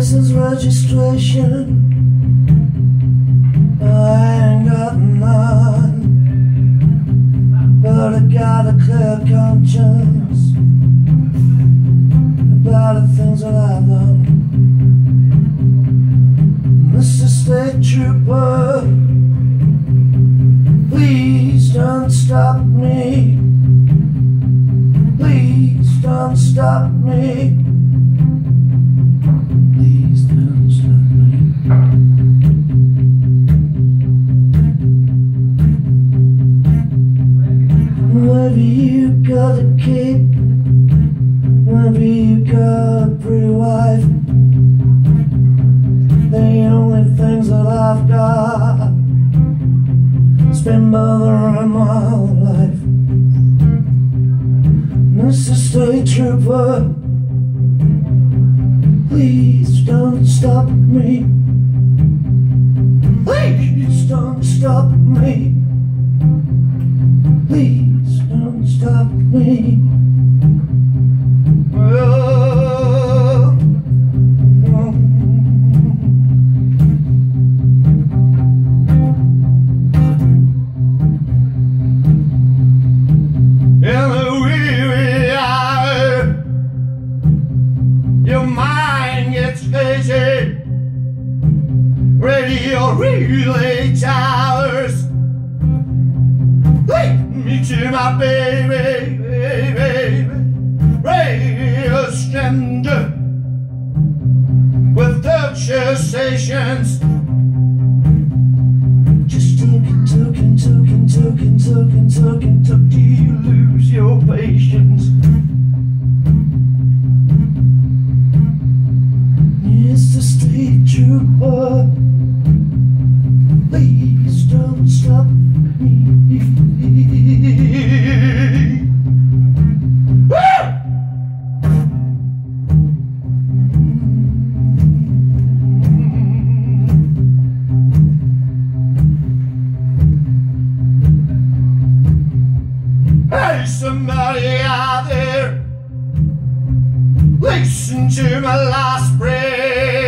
license registration. I ain't got none, but I got a clear conscience about the things that I've done. Mr. State Trooper, please don't stop me. Please don't stop me. Kid. Maybe you got a pretty wife. The only things that I've got. Spend bothering my whole life. Mr. State Trooper, please don't stop me. Please don't stop me. Please gets hazy. Radio relay towers. To my baby, baby, radio stranger with Deutsche stations. Just talking, talking, talking, talking, talking, talking, talking till you lose your patience. It's the state trooper. Please somebody out there, listen to my last prayer.